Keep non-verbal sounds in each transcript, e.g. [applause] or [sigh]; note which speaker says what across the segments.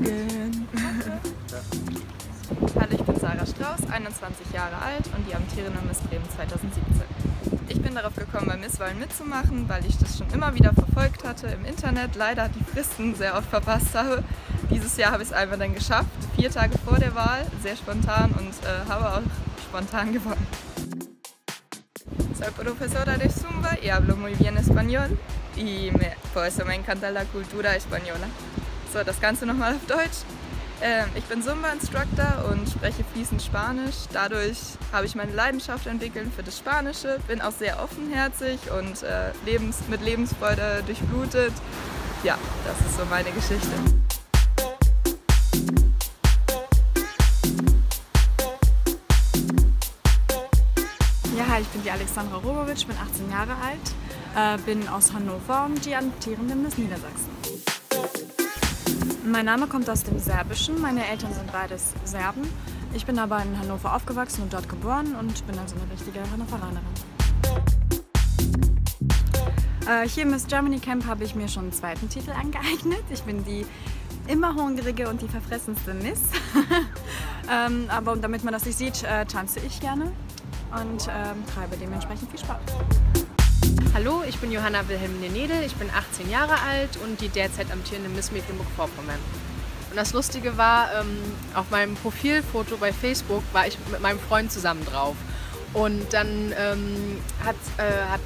Speaker 1: Morgen. [laughs] Hallo, ich bin Sarah Strauß, 21 Jahre alt und die amtierende Miss Bremen 2017. Ich bin darauf gekommen, bei Misswahlen mitzumachen, weil ich das schon immer wieder verfolgt hatte im Internet. Leider die Fristen sehr oft verpasst habe. Dieses Jahr habe ich es einfach dann geschafft, vier Tage vor der Wahl, sehr spontan und äh, habe auch spontan [laughs] gewonnen. Soy profesora de Zumba y hablo muy bien español y me, por eso me encanta la cultura española. So, das Ganze nochmal auf Deutsch. Ähm, ich bin Zumba-Instructor und spreche fließend Spanisch. Dadurch habe ich meine Leidenschaft entwickelt für das Spanische, bin auch sehr offenherzig und äh, mit Lebensfreude durchblutet. Ja, das ist so meine Geschichte.
Speaker 2: Ja, ich bin die Alexandra Robovic, bin 18 Jahre alt, äh, bin aus Hannover und die amtierende Miss Niedersachsen. Mein Name kommt aus dem Serbischen. Meine Eltern sind beides Serben. Ich bin aber in Hannover aufgewachsen und dort geboren und bin also eine richtige Hannoveranerin. Äh, hier im Miss Germany Camp habe ich mir schon einen zweiten Titel [laughs] angeeignet. Ich bin die immer hungrige und die verfressenste Miss. [laughs] ähm, aber damit man das nicht sieht, äh, tanze ich gerne und ähm, treibe dementsprechend viel Sport.
Speaker 3: Bin Johanna Wilhelmine Nedel, ich bin 18 Jahre alt und die derzeit amtierende Miss Mecklenburg-Vorpommern. Und das Lustige war, ähm, auf meinem Profilfoto bei Facebook war ich mit meinem Freund zusammen drauf. Und dann ähm, hat, äh, hat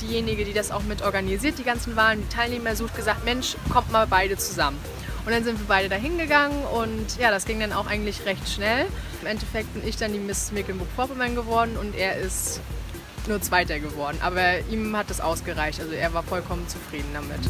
Speaker 3: diejenige, die das auch mit organisiert, die ganzen Wahlen, die Teilnehmer sucht, gesagt, Mensch, kommt mal beide zusammen. Und dann sind wir beide da hingegangen und ja, das ging dann auch eigentlich recht schnell. Im Endeffekt bin ich dann die Miss Mecklenburg-Vorpommern geworden und er ist nur Zweiter geworden. Aber ihm hat es ausgereicht, also er war vollkommen zufrieden damit.